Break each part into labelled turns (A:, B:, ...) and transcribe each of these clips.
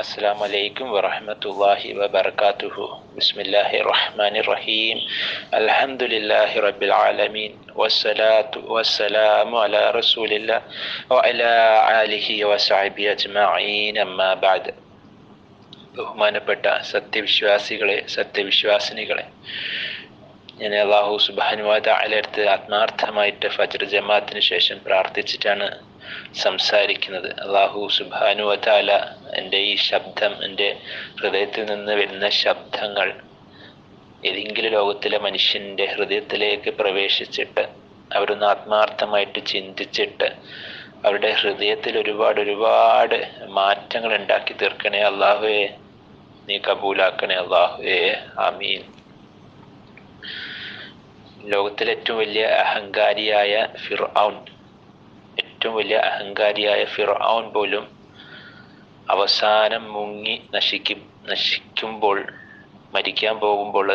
A: السلام عليكم ورحمة الله وبركاته بسم الله الرحمن الرحيم الحمد لله رب العالمين والصلاة والسلام على رسول الله وعلى آله وصحبه أجمعين أما بعد ബഹുമാനപ്പെട്ട സത്യവിശ്വാസികളെ സത്യവിശ്വാസിനികളെ ഞാൻ അള്ളാഹു സുബാനുവാദ അലടുത്ത് ആത്മാർത്ഥമായിട്ട് ഫജ്ർ ജമാഅത്തിന് ശേഷം പ്രാർത്ഥിച്ചിട്ടാണ് സംസാരിക്കുന്നത്. അള്ളാഹു സുബാനുവതാല എന്റെ ഈ ശബ്ദം എന്റെ ഹൃദയത്തിൽ നിന്ന് വരുന്ന ശബ്ദങ്ങൾ ഏതെങ്കിലും ലോകത്തിലെ മനുഷ്യന്റെ ഹൃദയത്തിലേക്ക് പ്രവേശിച്ചിട്ട് അവരൊന്ന് ആത്മാർത്ഥമായിട്ട് ചിന്തിച്ചിട്ട് അവരുടെ ഹൃദയത്തിൽ ഒരുപാട് ഒരുപാട് മാറ്റങ്ങൾ ഉണ്ടാക്കി തീർക്കണേ അള്ളാഹുവേ നീ കബൂലാക്കണേ അള്ളാഹുവേ ആമീൻ. ലോകത്തിലെ ഏറ്റവും വലിയ അഹങ്കാരിയായ ഫിർഔൻ ഏറ്റവും വലിയ അഹങ്കാരിയായ ഫിറോൻ പോലും അവസാനം മുങ്ങി നശിക്കും നശിക്കുമ്പോൾ മരിക്കാൻ പോകുമ്പോൾ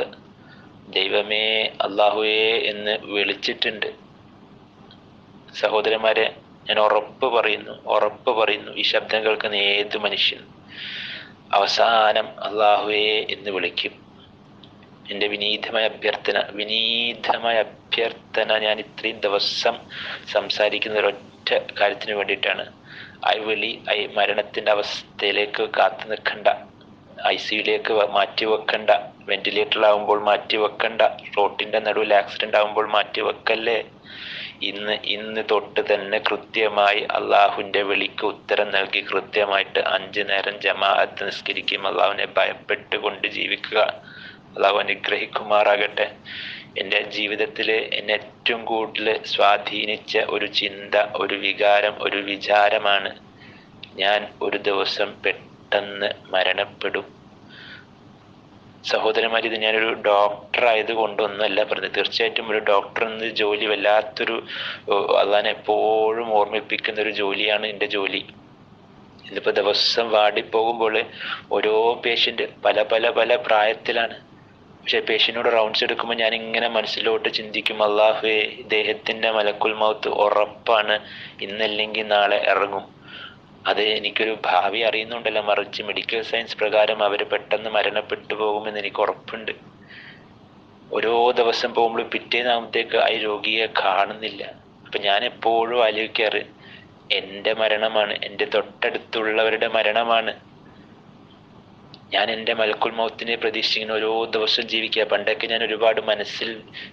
A: ദൈവമേ അള്ളാഹുവേ എന്ന് വിളിച്ചിട്ടുണ്ട്. സഹോദരന്മാരെ ഞാൻ ഉറപ്പ് പറയുന്നു ഉറപ്പ് പറയുന്നു ഈ ശബ്ദം കേൾക്കുന്ന ഏത് മനുഷ്യൻ അവസാനം അള്ളാഹുവേ എന്ന് വിളിക്കും. എന്റെ വിനീതമായ അഭ്യർത്ഥന വിനീതമായ അഭ്യർത്ഥന ഞാൻ ഇത്രയും ദിവസം സംസാരിക്കുന്ന ഒരൊറ്റ കാര്യത്തിന് വേണ്ടിയിട്ടാണ്. വിളി ഐ മരണത്തിന്റെ അവസ്ഥയിലേക്ക് കാത്തു നിൽക്കണ്ട. ഐ സിയിലേക്ക് മാറ്റി വെക്കണ്ട. വെന്റിലേറ്ററിലാവുമ്പോൾ മാറ്റി വെക്കണ്ട. റോട്ടിന്റെ നടുവിൽ ആക്സിഡന്റ് ആകുമ്പോൾ മാറ്റി വെക്കല്ലേ? ഇന്ന് ഇന്ന് തൊട്ട് തന്നെ കൃത്യമായി അള്ളാഹുവിന്റെ വിളിക്ക് ഉത്തരം നൽകി കൃത്യമായിട്ട് അഞ്ചു നേരം ജമാഅത്ത് നിസ്കരിക്കും. അള്ളാഹുവിനെ ഭയപ്പെട്ടുകൊണ്ട് ജീവിക്കുക. അള്ളാഹു അനുഗ്രഹിക്കുമാറാകട്ടെ. എന്റെ ജീവിതത്തിൽ എന്നെ ഏറ്റവും കൂടുതൽ സ്വാധീനിച്ച ഒരു ചിന്ത ഒരു വികാരം ഒരു വിചാരമാണ് ഞാൻ ഒരു ദിവസം പെട്ടെന്ന് മരണപ്പെടും. സഹോദരന്മാർ ഇത് ഞാനൊരു ഡോക്ടർ ആയത് കൊണ്ടൊന്നുമല്ല പറഞ്ഞത്. തീർച്ചയായിട്ടും ഒരു ഡോക്ടർ എന്ന ജോലി വല്ലാത്തൊരു അതാണ് എപ്പോഴും ഓർമ്മിപ്പിക്കുന്ന ഒരു ജോലിയാണ് എന്റെ ജോലി. ഇന്നിപ്പോൾ ദിവസം വാടിപ്പോകുമ്പോൾ ഓരോ പേഷ്യന്റ് പല പല പല പ്രായത്തിലാണ്. പക്ഷെ പേഷ്യനോട് റൗണ്ട്സ് എടുക്കുമ്പോൾ ഞാൻ ഇങ്ങനെ മനസ്സിലോട്ട് ചിന്തിക്കും അള്ളാഹുവെ ഇദ്ദേഹത്തിന്റെ മലക്കുൽ മൗത്ത് ഉറപ്പാണ്. ഇന്നല്ലെങ്കിൽ നാളെ ഇറങ്ങും. അത് എനിക്കൊരു ഭാവി അറിയുന്നുണ്ടല്ലോ. മറിച്ച് മെഡിക്കൽ സയൻസ് പ്രകാരം അവർ പെട്ടെന്ന് മരണപ്പെട്ടു പോകുമെന്ന് എനിക്ക് ഉറപ്പുണ്ട്. ഓരോ ദിവസം പോകുമ്പോൾ പിറ്റേന്നാകുമ്പത്തേക്ക് ആ രോഗിയെ കാണുന്നില്ല. അപ്പം ഞാൻ എപ്പോഴും ആലോചിക്കാറ് എന്റെ മരണമാണ് എന്റെ തൊട്ടടുത്തുള്ളവരുടെ മരണമാണ്. ഞാൻ എന്റെ മലക്കുൽ മൗത്തിനെ പ്രതീക്ഷിക്കുന്ന ഓരോ ദിവസം ജീവിക്കുക. പണ്ടൊക്കെ ഞാൻ ഒരുപാട് മനസ്സിൽ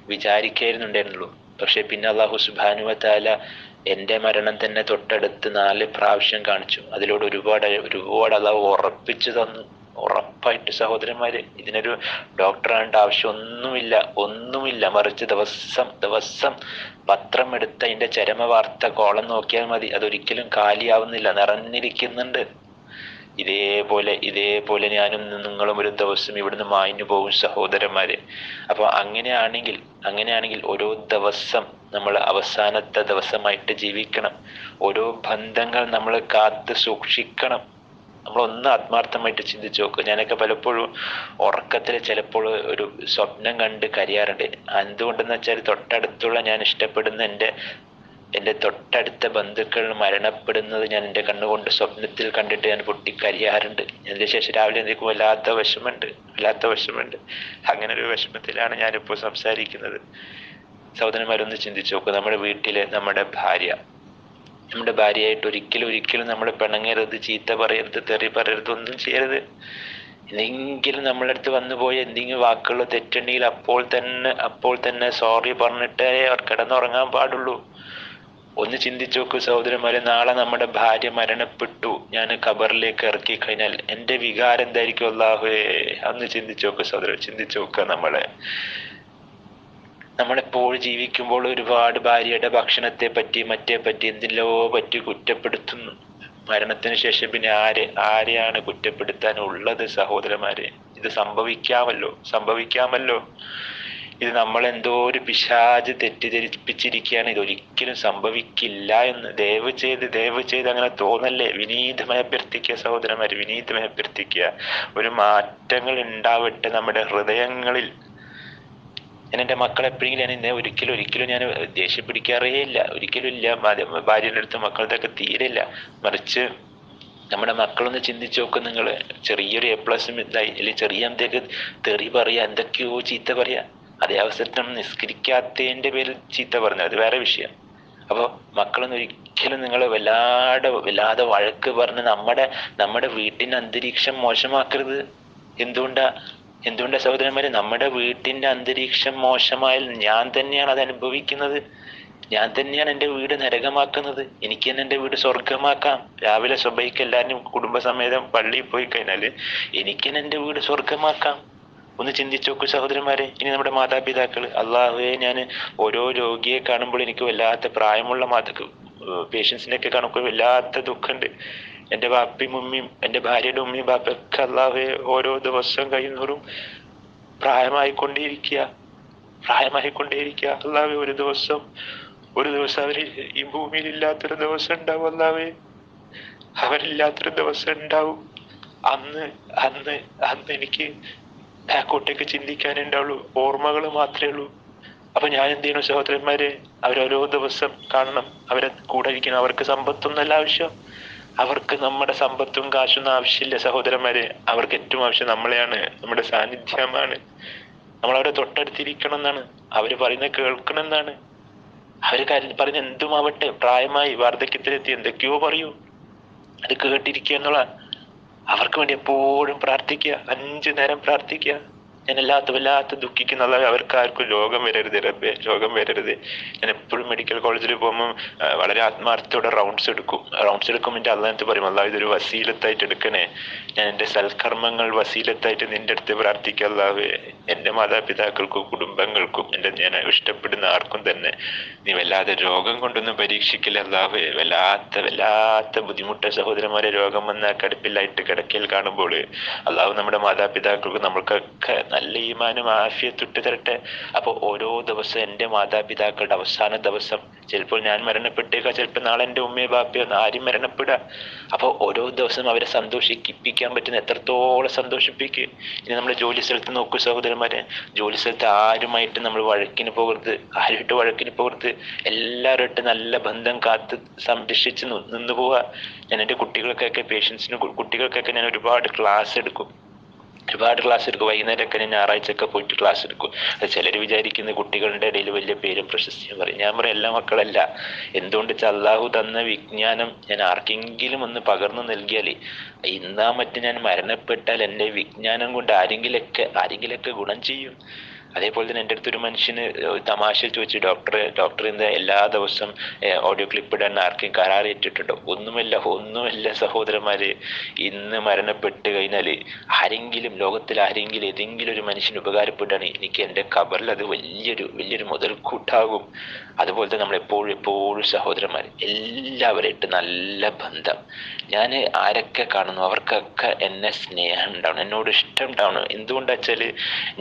A: വിചാരിക്കായിരുന്നുണ്ടായിരുന്നുള്ളൂ. പക്ഷെ പിന്നെ അള്ളാഹു സുബാനുവത്താല എന്റെ മരണം തന്നെ തൊട്ടടുത്ത് നാല് പ്രാവശ്യം കാണിച്ചു. അതിലൂടെ ഒരുപാട് ഒരുപാട് അള്ളാഹു ഉറപ്പിച്ചു തന്നു. ഉറപ്പായിട്ട് സഹോദരന്മാര് ഇതിനൊരു ഡോക്ടറാണ്ട് ആവശ്യം ഒന്നുമില്ല. ഒന്നുമില്ല മറിച്ച് ദിവസം ദിവസം പത്രം എടുത്ത് അതിന്റെ ചരമ വാർത്ത കോളം നോക്കിയാൽ മതി. അതൊരിക്കലും കാലിയാവുന്നില്ല. നിറഞ്ഞിരിക്കുന്നുണ്ട്. ഇതേപോലെ ഇതേപോലെ ഞാനും നിങ്ങളും ഒരു ദിവസം ഇവിടുന്ന് മാഞ്ഞു പോകും സഹോദരന്മാരെ. അപ്പോൾ അങ്ങനെയാണെങ്കിൽ അങ്ങനെയാണെങ്കിൽ ഓരോ ദിവസം നമ്മൾ അവസാനത്തെ ദിവസമായിട്ട് ജീവിക്കണം. ഓരോ ബന്ധങ്ങൾ നമ്മൾ കാത്ത് സൂക്ഷിക്കണം. നമ്മളൊന്ന് ആത്മാർത്ഥമായിട്ട് ചിന്തിച്ചു നോക്കുക ഞാനൊക്കെ പലപ്പോഴും ഉറക്കത്തിൽ ചിലപ്പോൾ ഒരു സ്വപ്നം കണ്ട് കരയാറുണ്ട്. എന്തുകൊണ്ടെന്ന് വെച്ചാൽ തൊട്ടടുത്തുള്ള ഞാൻ ഇഷ്ടപ്പെടുന്ന എന്റെ എന്റെ തൊട്ടടുത്ത ബന്ധുക്കൾ മരണപ്പെടുന്നത് ഞാൻ എന്റെ കണ്ണുകൊണ്ട് സ്വപ്നത്തിൽ കണ്ടിട്ട് ഞാൻ പൊട്ടിക്കരിയാറുണ്ട്. അതിന് ശേഷം രാവിലെ എന്തെങ്കിലും വല്ലാത്ത വിഷമുണ്ട് വല്ലാത്ത വിഷമുണ്ട് അങ്ങനെ ഒരു വിഷമത്തിലാണ് ഞാനിപ്പോൾ സംസാരിക്കുന്നത്. സഹോദരന്മാരൊന്ന് ചിന്തിച്ചു നോക്കുക നമ്മുടെ വീട്ടിലെ നമ്മുടെ ഭാര്യ നമ്മുടെ ഭാര്യയായിട്ട് ഒരിക്കലും ഒരിക്കലും നമ്മൾ പിണങ്ങരുത് ചീത്ത പറയരുത് തെറി പറയരുത് ഒന്നും ചെയ്യരുത്. എന്തെങ്കിലും നമ്മളെ അടുത്ത് വന്നു പോയ എന്തെങ്കിലും വാക്കുകളോ തെറ്റുണ്ടെങ്കിൽ അപ്പോൾ തന്നെ അപ്പോൾ തന്നെ സോറി പറഞ്ഞിട്ടേ അവർ കിടന്നുറങ്ങാൻ പാടുള്ളൂ. ഒന്ന് ചിന്തിച്ചു നോക്കൂ സഹോദരന്മാരെ നാളെ നമ്മുടെ ഭാര്യ മരണപ്പെട്ടു. ഞാൻ ഖബറിലേക്ക് ഇറക്കി കഴിഞ്ഞാൽ എന്റെ വികാരം എന്തായിരിക്കും അള്ളാഹുവേ? അന്ന് ചിന്തിച്ചു നോക്കൂ സഹോദരൻ ചിന്തിച്ചു നോക്കുക നമ്മളെ. നമ്മളെപ്പോൾ ജീവിക്കുമ്പോൾ ഒരുപാട് ഭാര്യയുടെ ഭക്ഷണത്തെ പറ്റി മറ്റേ പറ്റി എന്തിലോ പറ്റി കുറ്റപ്പെടുത്തുന്നു. മരണത്തിന് ശേഷം പിന്നെ ആരെ ആരെയാണ് കുറ്റപ്പെടുത്താൻ ഉള്ളത് സഹോദരന്മാരെ? ഇത് സംഭവിക്കാമല്ലോ സംഭവിക്കാമല്ലോ. ഇത് നമ്മൾ എന്തോ ഒരു പിശാജ് തെറ്റിദ്ധരിപ്പിച്ചിരിക്കുകയാണ്. ഇതൊരിക്കലും സംഭവിക്കില്ല എന്ന് ദയവ് ചെയ്ത് ദയവ് ചെയ്ത് അങ്ങനെ തോന്നല്ലേ? വിനീതമായി അഭ്യർത്ഥിക്കുക സഹോദരന്മാർ വിനീതമായി അഭ്യർത്ഥിക്കുക. ഒരു മാറ്റങ്ങൾ ഉണ്ടാവട്ടെ നമ്മുടെ ഹൃദയങ്ങളിൽ. ഞാൻ എന്റെ മക്കളെ എപ്പോഴെങ്കിലും ഞാൻ ഒരിക്കലും ഒരിക്കലും ഞാൻ ദേഷ്യം പിടിക്കാറേ ഇല്ല. ഒരിക്കലും ഇല്ല. ഭാര്യയുടെ അടുത്ത് മക്കളുടെ ഒക്കെ തീരില്ല മറിച്ച് നമ്മുടെ മക്കളൊന്ന് ചിന്തിച്ചു നോക്കും നിങ്ങൾ ചെറിയൊരു എ പ്ലസ് ഇതായി. അല്ലെങ്കിൽ ചെറിയ എന്തൊക്കെ തെറി പറയാ എന്തൊക്കെയോ ചീത്ത പറയാ. അതേ അവസരത്തിൽ നിസ്കരിക്കാത്തതിന്റെ പേരിൽ ചീത്ത പറഞ്ഞു അത് വേറെ വിഷയം. അപ്പോൾ മക്കളൊന്നും ഒരിക്കലും നിങ്ങൾ വല്ലാതെ വല്ലാതെ വഴക്ക് പറഞ്ഞ് നമ്മുടെ നമ്മുടെ വീട്ടിന്റെ അന്തരീക്ഷം മോശമാക്കരുത്. എന്തുകൊണ്ടാ എന്തുകൊണ്ടാ സഹോദരന്മാരെ? നമ്മുടെ വീട്ടിന്റെ അന്തരീക്ഷം മോശമായാൽ ഞാൻ തന്നെയാണ് അത് അനുഭവിക്കുന്നത്. ഞാൻ തന്നെയാണ് എന്റെ വീട് നരകമാക്കുന്നത്. എനിക്ക് തന്നെ എന്റെ വീട് സ്വർഗമാക്കാം രാവിലെ സ്വഭയ്ക്ക് എല്ലാവരും കുടുംബസമേതം പള്ളിയിൽ പോയി കഴിഞ്ഞാൽ എനിക്ക് തന്നെ എന്റെ വീട് സ്വർഗമാക്കാം ഒന്ന് ചിന്തിച്ചു നോക്കൂ സഹോദരന്മാരെ ഇനി നമ്മുടെ മാതാപിതാക്കൾ അള്ളാഹുവെ ഞാൻ ഓരോ രോഗിയെ കാണുമ്പോൾ എനിക്ക് വല്ലാത്ത പ്രായമുള്ള മാത പേഷ്യൻസിനെ ഒക്കെ കാണുമ്പോൾ വല്ലാത്ത ദുഃഖമുണ്ട് എന്റെ ബാപ്പയും ഉമ്മയും എന്റെ ഭാര്യയുടെ ഉമ്മയും ബാപ്പയൊക്കെ അള്ളാഹുവെ ഓരോ ദിവസം കഴിയുന്നവരും പ്രായമായിക്കൊണ്ടേയിരിക്കുക. പ്രായമായിക്കൊണ്ടേയിരിക്കുക. അള്ളാഹുവെ ഒരു ദിവസം ഒരു ദിവസം അവർ ഈ ഭൂമിയിൽ ഇല്ലാത്തൊരു ദിവസം ഉണ്ടാവും അല്ലാവേ അവരില്ലാത്തൊരു ദിവസം ഉണ്ടാവും. അന്ന് അന്ന് അന്ന് എനിക്ക് ബാക്കോട്ടേക്ക് ചിന്തിക്കാനേ ഉണ്ടാവുള്ളൂ. ഓർമ്മകൾ മാത്രമേ ഉള്ളൂ. അപ്പൊ ഞാൻ എന്ത് ചെയ്യണം സഹോദരന്മാരെ? അവരോരോ ദിവസം കാണണം. അവരെ കൂടെ ഇരിക്കണം. അവർക്ക് സമ്പത്തൊന്നല്ല ആവശ്യം. അവർക്ക് നമ്മുടെ സമ്പത്തും കാശൊന്നും ആവശ്യമില്ല സഹോദരന്മാരെ. അവർക്ക് ഏറ്റവും ആവശ്യം നമ്മളെയാണ്. നമ്മുടെ സാന്നിധ്യമാണ്. നമ്മൾ അവരെ തൊട്ടടുത്തിരിക്കണം എന്നാണ് അവർ പറയുന്നത് കേൾക്കണം എന്നാണ് അവർ കാര്യം പറയുന്ന എന്തുമാവട്ടെ പ്രായമായി വാർദ്ധക്യത്തിലെത്തി എന്തൊക്കെയോ പറയൂ. അത് കേട്ടിരിക്കുക എന്നുള്ള അവർക്ക് വേണ്ടി എപ്പോഴും പ്രാർത്ഥിക്കുക. അഞ്ചു നേരം പ്രാർത്ഥിക്കുക. ഞാൻ എല്ലാത്ത വല്ലാത്ത ദുഃഖിക്കുന്ന അവർക്ക് ആർക്കും രോഗം വരരുത് റബ്ബെ. രോഗം വരരുത്. ഞാൻ എപ്പോഴും മെഡിക്കൽ കോളേജിൽ പോകുമ്പോൾ വളരെ ആത്മാർത്ഥത്തോടെ റൗണ്ട്സ് എടുക്കും. റൗണ്ട്സ് എടുക്കുമ്പോൾ എന്റെ അള്ളാഹത്ത് പറയും അല്ലാ ഇതൊരു വസീലത്തായിട്ട് എടുക്കണേ. ഞാൻ എന്റെ സൽക്കർമ്മങ്ങൾ വസീലത്തായിട്ട് നിന്റെ അടുത്ത് പ്രാർത്ഥിക്കുക അല്ലാവേ എന്റെ മാതാപിതാക്കൾക്കും കുടുംബങ്ങൾക്കും എന്റെ ഞാൻ ഇഷ്ടപ്പെടുന്ന ആർക്കും തന്നെ നീ വല്ലാതെ രോഗം കൊണ്ടൊന്നും പരീക്ഷിക്കില്ല അല്ലാവേ വല്ലാത്ത വല്ലാത്ത ബുദ്ധിമുട്ട സഹോദരന്മാരെ രോഗം വന്ന കടുപ്പിലായിട്ട് കിടക്കയിൽ കാണുമ്പോൾ അള്ളാഹു നമ്മുടെ മാതാപിതാക്കൾക്കും നമ്മൾക്കൊക്കെ നല്ല ഈമാനും ആഫിയത്തിട്ട് തരട്ടെ. അപ്പോൾ ഓരോ ദിവസം എന്റെ മാതാപിതാക്കളുടെ അവസാന ദിവസം ചിലപ്പോൾ ഞാൻ മരണപ്പെട്ടേക്കാം ചിലപ്പോൾ നാളെ എന്റെ ഉമ്മയോ ബാപ്പയോ ആരും മരണപ്പെടുക. അപ്പോൾ ഓരോ ദിവസം അവരെ സന്തോഷിപ്പിക്കാൻ പറ്റുന്ന എത്രത്തോളം സന്തോഷിപ്പിക്കുക ഇനി നമ്മൾ ജോലി സ്ഥലത്ത് നോക്കൂ സഹോദരന്മാരെ. ജോലി സ്ഥലത്ത് ആരുമായിട്ട് നമ്മൾ വഴക്കിന് പോകരുത് ആരുമായിട്ട് വഴക്കിന് പോകരുത്. എല്ലാവരുമായിട്ട് നല്ല ബന്ധം കാത്ത് സംരക്ഷിച്ച് നിന്ന് പോവുക. ഞാൻ എന്റെ കുട്ടികൾക്കൊക്കെ പേഷ്യൻസിന് കുട്ടികൾക്കൊക്കെ ഞാൻ ഒരുപാട് ക്ലാസ് എടുക്കും. ഒരുപാട് ക്ലാസ് എടുക്കും. വൈകുന്നേരമൊക്കെ ഞാൻ ഞായറാഴ്ചയൊക്കെ പോയിട്ട് ക്ലാസ് എടുക്കും. അത് ചിലർ വിചാരിക്കുന്ന കുട്ടികളുടെ ഇടയിൽ വലിയ പേരും പ്രശസ്തിയും പറയും. ഞാൻ പറയും എല്ലാ മക്കളല്ല. എന്തുകൊണ്ട് വെച്ചാൽ അള്ളാഹു തന്ന വിജ്ഞാനം ഞാൻ ആർക്കെങ്കിലും ഒന്ന് പകർന്നു നൽകിയാൽ ഇന്നാ മറ്റ് ഞാൻ മരണപ്പെട്ടാൽ എന്റെ വിജ്ഞാനം കൊണ്ട് ആരെങ്കിലൊക്കെ ആരെങ്കിലൊക്കെ ഗുണം ചെയ്യും? അതേപോലെ തന്നെ എന്റെ അടുത്തൊരു മനുഷ്യന് തമാശ ചോദിച്ചു ഡോക്ടറെ ഡോക്ടർ എന്താ എല്ലാ ദിവസം ഓഡിയോ ക്ലിപ്പ് ഇടാൻ ആർക്കും കരാറേറ്റിട്ടുണ്ടോ ഒന്നുമല്ല ഒന്നുമല്ല സഹോദരന്മാര്. ഇന്ന് മരണപ്പെട്ട് കഴിഞ്ഞാൽ ആരെങ്കിലും ലോകത്തിൽ ആരെങ്കിലും ഏതെങ്കിലും ഒരു മനുഷ്യന് ഉപകാരപ്പെട്ടാണ് എനിക്ക് എന്റെ കബറിൽ അത് വലിയൊരു വലിയൊരു മുതൽക്കൂട്ടാകും. അതുപോലെ തന്നെ നമ്മൾ എപ്പോഴും എപ്പോഴും സഹോദരന്മാർ എല്ലാവരായിട്ട് നല്ല ബന്ധം. ഞാൻ ആരൊക്കെ കാണുന്നു അവർക്കൊക്കെ എന്നെ സ്നേഹം ഉണ്ടാവണം എന്നോട് ഇഷ്ടം ഉണ്ടാവണം. എന്തുകൊണ്ടാ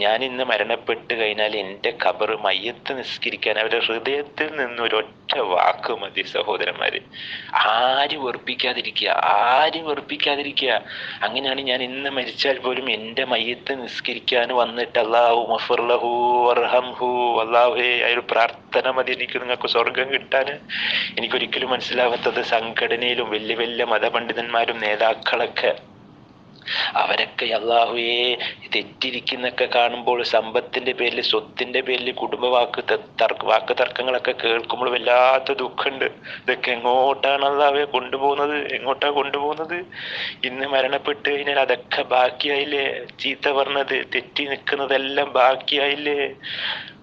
A: ഞാൻ ഇന്ന് മരണപ്പെട്ട് കഴിഞ്ഞാൽ എന്റെ ഖബർ മയ്യത്ത് നിസ്കരിക്കാൻ അവരുടെ ഹൃദയത്തിൽ നിന്ന് ഒരു ഒറ്റ വാക്ക് മതി സഹോദരന്മാര്. ആരും വെറുപ്പിക്കാതിരിക്കുക ആരും വെറുപ്പിക്കാതിരിക്കുക. അങ്ങനെയാണ് ഞാൻ ഇന്ന് മരിച്ചാൽ പോലും എന്റെ മയ്യത്ത് നിസ്കരിക്കാൻ വന്നിട്ട് അള്ളാഹു മഫർലഹു വർഹംഹു അള്ളാഹുഹേ ആ ഒരു പ്രാർത്ഥന മതി. എനിക്ക് നിങ്ങൾക്ക് സ്വർഗം കിട്ടാൻ. എനിക്കൊരിക്കലും മനസ്സിലാവാത്തത് സംഘടനയിലും വലിയ വലിയ മതപണ്ഡിതന്മാരും നേതാക്കളൊക്കെ. അവരൊക്കെ അള്ളാഹുയെ തെറ്റിരിക്കുന്നൊക്കെ കാണുമ്പോൾ സമ്പത്തിന്റെ പേരിൽ സ്വത്തിന്റെ പേരിൽ കുടുംബ വാക്ക് തർക്ക വാക്ക് തർക്കങ്ങളൊക്കെ കേൾക്കുമ്പോൾ വല്ലാത്ത ദുഃഖമുണ്ട്. ഇതൊക്കെ എങ്ങോട്ടാണ് അള്ളാഹുയെ കൊണ്ടുപോകുന്നത്? എങ്ങോട്ടാ കൊണ്ടുപോകുന്നത്? ഇന്ന് മരണപ്പെട്ട് കഴിഞ്ഞാൽ അതൊക്കെ ബാക്കിയായില്ലേ? ചീത്ത പറഞ്ഞത് തെറ്റി നിൽക്കുന്നതെല്ലാം ബാക്കിയായില്ലേ?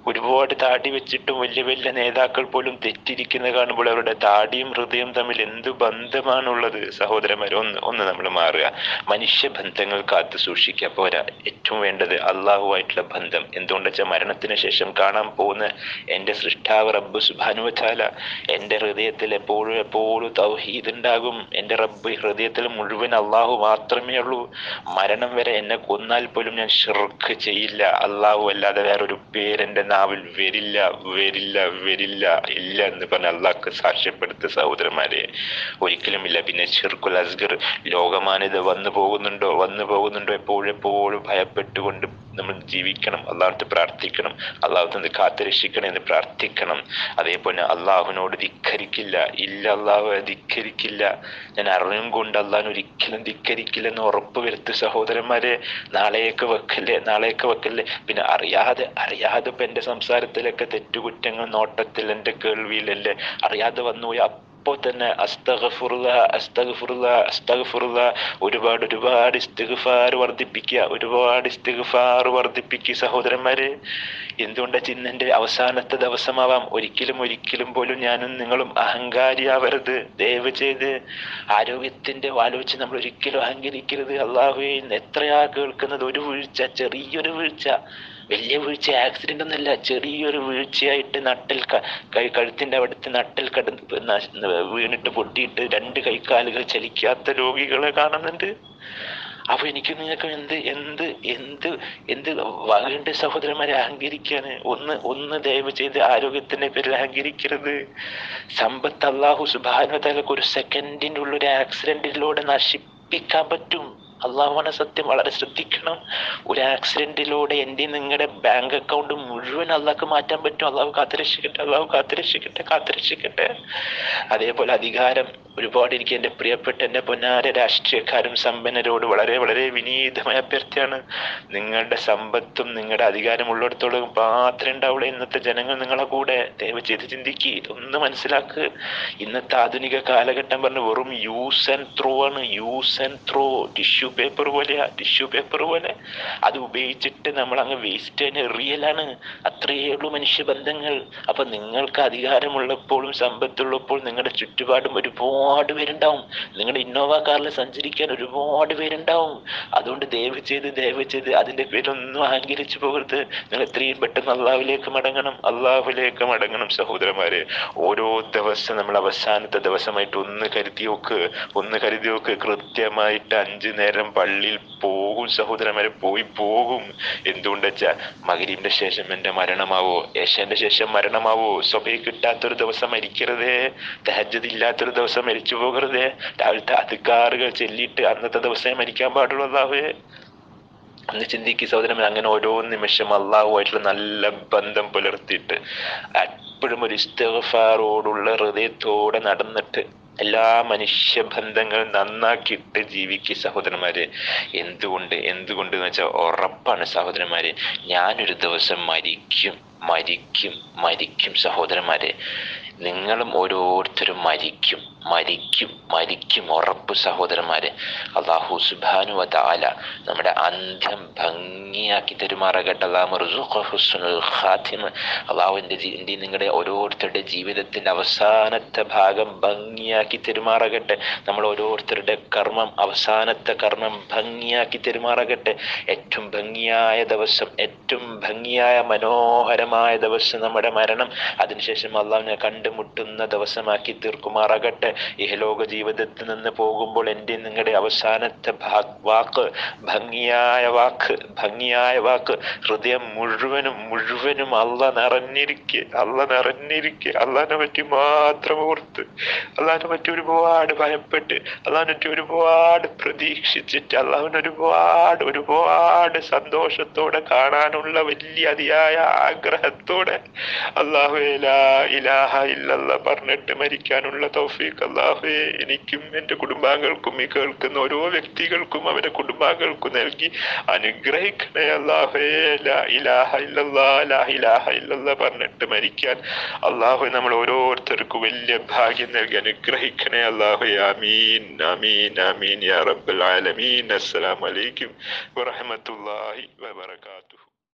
A: ഒരുപാട് താടി വെച്ചിട്ടും വലിയ വലിയ നേതാക്കൾ പോലും തെറ്റിരിക്കുന്ന കാണുമ്പോൾ അവരുടെ താടിയും ഹൃദയവും തമ്മിൽ എന്ത് ബന്ധമാണുള്ളത്? സഹോദരന്മാർ ഒന്ന് ഒന്ന് നമ്മൾ മാറുക. മനുഷ്യ ബന്ധങ്ങൾ കാത്തു സൂക്ഷിക്കുക. പോരാ ഏറ്റവും വേണ്ടത് അള്ളാഹുവായിട്ടുള്ള ബന്ധം. എന്തുകൊണ്ട് വെച്ചാൽ മരണത്തിന് ശേഷം കാണാൻ പോകുന്ന എന്റെ സൃഷ്ടാവ് റബ്ബ് സുബാനുവച്ചാല എന്റെ ഹൃദയത്തിൽ എപ്പോഴും എപ്പോഴും തൗഹീദ് ഉണ്ടാകും. എന്റെ റബ്ബ് ഹൃദയത്തിൽ മുഴുവൻ അള്ളാഹു മാത്രമേ ഉള്ളൂ. മരണം വരെ എന്നെ കൊന്നാൽ പോലും ഞാൻ ഷിർക്ക് ചെയ്യില്ല. അള്ളാഹു അല്ലാതെ വേറൊരു പേരെന്റെ നാവിൽ വരില്ല വരില്ല വരില്ല ഇല്ല എന്ന് പറഞ്ഞ അള്ളാഹ്ക്ക് സാക്ഷ്യപ്പെടുത്ത സഹോദരന്മാരെ. ഒരിക്കലും ഇല്ല. പിന്നെ ചെറുക്കുൽ അസ്ഗർ ലോകമാന്യത വന്നു പോകുന്നുണ്ടോ? വന്നു പോകുന്നുണ്ടോ? എപ്പോഴും എപ്പോഴും ഭയപ്പെട്ടുകൊണ്ട് നമ്മൾ ജീവിക്കണം അള്ളാഹുത്ത് പ്രാർത്ഥിക്കണം അള്ളാഹുത്ത് നിന്ന് കാത്തുരക്ഷിക്കണം എന്ന് പ്രാർത്ഥിക്കണം. അതേപോലെ അള്ളാഹുവിനോട് ധിക്കരിക്കില്ല ഇല്ല അള്ളാഹു ധിക്കരിക്കില്ല. ഞാൻ അറിവും കൊണ്ട് അള്ളാഹിന് ഒരിക്കലും ധിക്കരിക്കില്ലെന്ന് ഉറപ്പ് വരുത്തി സഹോദരന്മാരെ നാളെയൊക്കെ വെക്കല്ലേ നാളെയൊക്കെ വെക്കല്ലേ. പിന്നെ അറിയാതെ അറിയാതെ ഇപ്പൊ എന്റെ സംസാരത്തിലൊക്കെ തെറ്റുകുറ്റങ്ങൾ നോട്ടത്തിൽ എന്റെ കേൾവിയിലല്ലേ. അറിയാതെ വന്നുപോയി അപ്പോൾ തന്നെ അസ്തഗഫുറുള്ള അസ്തഗഫുറുള്ള അസ്തഗഫുറുള്ള ഒരുപാട് ഒരുപാട് ഇസ്തിഗ്ഫാർ വർദ്ധിപ്പിക്കുക ഒരുപാട് ഇസ്തിഗ്ഫാർ വർദ്ധിപ്പിക്കുക സഹോദരന്മാരെ. എന്തുകൊണ്ട് ചിന്നന്റെ അവസാനത്തെ ദിവസമാവാം? ഒരിക്കലും ഒരിക്കലും പോലും ഞാനും നിങ്ങളും അഹങ്കാരിയാവരുത്. ദയവ് ചെയ്ത് ആരോഗ്യത്തിന്റെ ആലോചിച്ച് നമ്മൾ ഒരിക്കലും അഹങ്കരിക്കരുത്. അള്ളാഹുവെ എത്രയാ കേൾക്കുന്നത്? ഒരു വീഴ്ച ചെറിയൊരു വീഴ്ച. വലിയ വീഴ്ച ആക്സിഡന്റ് ഒന്നല്ല ചെറിയൊരു വീഴ്ചയായിട്ട് നട്ടൽ ക- കൈ കഴുത്തിന്റെ അവിടുത്തെ നട്ടൽ കടന്ന് വീണിട്ട് പൊട്ടിയിട്ട് രണ്ട് കൈക്കാലുകൾ ചലിക്കാത്ത രോഗികളെ കാണുന്നുണ്ട്. അപ്പൊ എനിക്ക് നിങ്ങൾക്ക് എന്ത് എന്ത് എന്ത് എന്ത് വകയുണ്ട് സഹോദരന്മാരെ അഹങ്കരിക്കാന്? ഒന്ന് ഒന്ന് ദയവ് ചെയ്ത് ആരോഗ്യത്തിന്റെ പേരിൽ അഹങ്കരിക്കരുത്. സമ്പത്ത് അള്ളാഹു സുബാനുതലക്ക് ഒരു സെക്കൻഡിന്റെ ഉള്ളിൽ ഒരു ആക്സിഡന്റിലൂടെ നശിപ്പിക്കാൻ പറ്റും. അള്ളാഹുവാണ് സത്യം വളരെ ശ്രദ്ധിക്കണം. ഒരു ആക്സിഡന്റിലൂടെ എന്റെ നിങ്ങളുടെ ബാങ്ക് അക്കൗണ്ട് മുഴുവൻ അള്ളാഹ്ക്ക് മാറ്റാൻ പറ്റും. അള്ളാഹു കാത്തുരക്ഷിക്കട്ടെ അള്ളാഹു കാത്തുരക്ഷിക്കട്ടെ കാത്തുരക്ഷിക്കട്ടെ. അതേപോലെ അധികാരം ഒരുപാട് എനിക്ക് എന്റെ പ്രിയപ്പെട്ട എന്റെ പൊന്നാര രാഷ്ട്രീയക്കാരും സമ്പന്നരോട് വളരെ വളരെ വിനീതമായ അഭ്യർത്ഥിയാണ്. നിങ്ങളുടെ സമ്പത്തും നിങ്ങളുടെ അധികാരം ഉള്ളിടത്തോളം മാത്രമേ ഉണ്ടാവുള്ളൂ. ഇന്നത്തെ ജനങ്ങൾ നിങ്ങളെ കൂടെ ദയവ് ചെയ്ത് ചിന്തിക്കുക ഇതൊന്ന് മനസ്സിലാക്ക്. ഇന്നത്തെ ആധുനിക കാലഘട്ടം പറഞ്ഞ് വെറും യൂസ് ആൻഡ് ത്രോ ആണ്. Use and throw tissue paper പോലെയാ ടിഷ്യൂ പേപ്പർ പോലെ അത് ഉപയോഗിച്ചിട്ട് നമ്മൾ അങ്ങ് വേസ്റ്റ് തന്നെ എറിയലാണ് അത്രയേ ഉള്ളൂ മനുഷ്യബന്ധങ്ങൾ. അപ്പൊ നിങ്ങൾക്ക് അധികാരമുള്ളപ്പോഴും സമ്പത്തുള്ളപ്പോൾ നിങ്ങളുടെ ചുറ്റുപാടും ഒരുപാട് പേരുണ്ടാവും. നിങ്ങളുടെ ഇന്നോവ കാറിൽ സഞ്ചരിക്കാൻ ഒരുപാട് പേരുണ്ടാവും. അതുകൊണ്ട് ദയവ് ചെയ്ത് ദയവ് ചെയ്ത് അതിന്റെ പേരൊന്നും അഹങ്കരിച്ചു പോകരുത്. നിങ്ങൾ എത്രയും പെട്ടെന്ന് അള്ളാഹുവിലേക്ക് മടങ്ങണം. അള്ളാഹുവിലേക്ക് മടങ്ങണം സഹോദരന്മാരെ. ഓരോ ദിവസം നമ്മൾ അവസാനത്തെ ദിവസമായിട്ട് ഒന്ന് കരുതി നോക്ക്. ഒന്ന് കരുതി നോക്ക്. കൃത്യമായിട്ട് അഞ്ചു നേരം പള്ളിയിൽ പോകും സഹോദരന്മാരെ പോയി പോകും. എന്തുകൊണ്ട് വെച്ചാ മകരിന്റെ ശേഷം എന്റെ മരണമാവോ? യേശന്റെ ശേഷം മരണമാവോ? സ്വഭയെ കിട്ടാത്തൊരു ദിവസം മരിക്കരുതേ. തഹജത് ഇല്ലാത്തൊരു ദിവസം മരിച്ചു പോകരുതേ. രാവിലത്തെ അധികാറുകൾ ചെല്ലിയിട്ട് അന്നത്തെ ദിവസമേ മരിക്കാൻ പാടുള്ളതാവേ ഒന്ന് ചിന്തിക്ക് സഹോദരൻ അങ്ങനെ ഓരോ നിമിഷം അള്ളാഹുമായിട്ടുള്ള നല്ല ബന്ധം പുലർത്തിയിട്ട് എപ്പോഴും ഒരു ഇസ്തഫാറോടുള്ള ഹൃദയത്തോടെ നടന്നിട്ട് എല്ലാ മനുഷ്യ മനുഷ്യബന്ധങ്ങളും നന്നാക്കിയിട്ട് ജീവിക്കുക സഹോദരന്മാരെ. എന്തുകൊണ്ട്? എന്തുകൊണ്ട് എന്ന് വെച്ചാൽ ഉറപ്പാണ് സഹോദരന്മാരെ. ഞാനൊരു ദിവസം മരിക്കും മരിക്കും മരിക്കും സഹോദരന്മാരെ. നിങ്ങളും ഓരോരുത്തരും മരിക്കും മരിക്കും മരിക്കും ഉറപ്പ് സഹോദരന്മാരെ. അള്ളാഹു സുബാനു വതാല നമ്മുടെ അന്ത്യം ഭംഗിയാക്കി തരുമാറാകട്ടെ. അള്ളാഹുവിന്റെ എന്റെ നിങ്ങളുടെ ഓരോരുത്തരുടെ ജീവിതത്തിന്റെ അവസാനത്തെ ഭാഗം ഭംഗിയാക്കി തരുമാറാകട്ടെ. നമ്മൾ ഓരോരുത്തരുടെ കർമ്മം അവസാനത്തെ കർമ്മം ഭംഗിയാക്കി തരുമാറാകട്ടെ. ഏറ്റവും ഭംഗിയായ ദിവസം ഏറ്റവും ഭംഗിയായ മനോഹരമായ ദിവസം നമ്മുടെ മരണം. അതിനുശേഷം അള്ളാഹുവിനെ കണ്ടുമുട്ടുന്ന ദിവസമാക്കി തീർക്കുമാറാകട്ടെ. ഇഹലോക ജീവിതത്തിൽ നിന്ന് പോകുമ്പോൾ എന്റെ നിങ്ങളുടെ അവസാനത്തെ വാക്ക് ഭംഗിയായ വാക്ക് ഭംഗിയായ വാക്ക് ഹൃദയം മുഴുവനും മുഴുവനും അല്ല നിറഞ്ഞിരിക്കെ അല്ല നിറഞ്ഞിരിക്കെ അല്ലാനെ പറ്റി മാത്രം ഓർത്ത് അല്ലാനെ പറ്റി ഒരുപാട് ഭയപ്പെട്ട് അല്ലാനെ പറ്റി ഒരുപാട് പ്രതീക്ഷിച്ചിട്ട് അള്ളാഹുവിനെ ഒരുപാട് ഒരുപാട് സന്തോഷത്തോടെ കാണാനുള്ള വലിയ അതിയായ ആഗ്രഹത്തോടെ അള്ളാഹു ഇലാഹ ഇലാഹ ഇല്ലല്ല പറഞ്ഞിട്ട് മരിക്കാനുള്ള തൗഫീഖ് അള്ളാഹുവെ എനിക്കും എന്റെ കുടുംബാംഗങ്ങൾക്കും ഈ കേൾക്കുന്ന ഓരോ വ്യക്തികൾക്കും അവരുടെ കുടുംബാംഗങ്ങൾക്കും നൽകി അനുഗ്രഹിക്കണേ അള്ളാഹുവേ ലാ ഇലാഹ ഇല്ലല്ലാ പറഞ്ഞിട്ട് മരിക്കാൻ അള്ളാഹു നമ്മൾ ഓരോരുത്തർക്കും വലിയ ഭാഗ്യം നൽകി അനുഗ്രഹിക്കണേ അള്ളാഹു ആമീൻ ആമീൻ ആമീൻ. യാ റബ്ബൽ ആലമീൻ. അസ്സലാമു അലൈക്കും വറഹ്മത്തുള്ളാഹി